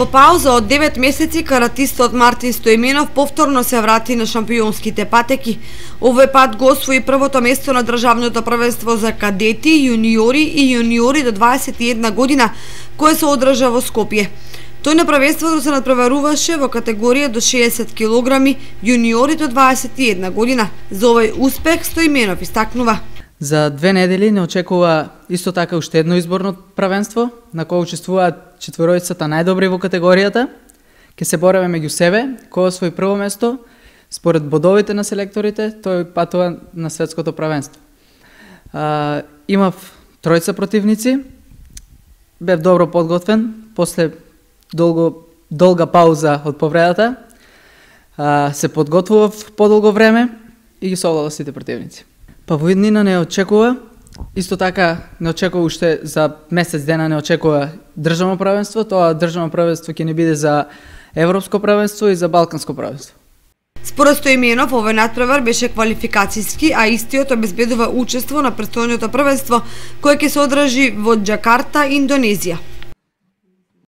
По пауза од 9 месеци, каратистот Мартин Стоименов повторно се врати на шампионските патеки. Овој пат го освои првото место на државното првенство за кадети, јуниори и јуниори до 21 година, кое се одржа во Скопје. Тој на првенството се надпреваруваше во категорија до 60 кг, јуниори до 21 година. За овој успех Стоименов истакнува. За две недели не очекува исто така уште едно изборно правенство, на кое учествуваат четворојцата најдобри во категоријата. Ке се бореме меѓу себе, кој освои прво место, според бодовите на селекторите, тој патува на светското правенство. А, имав тројца противници, бев добро подготвен, после долго, долга пауза од повредата, а, се подготвував подолго време и ги совладав сите противници. Па во иднина не очекува, исто така не очекува уште за месец дена не очекува државно правенство, тоа државно правенство ќе не биде за Европско правенство и за Балканско правенство. Според Стоименов, овој надпревар беше квалификацијски, а истиот обезбедува учество на престојното првенство, кое ќе се одржи во Джакарта, Индонезија.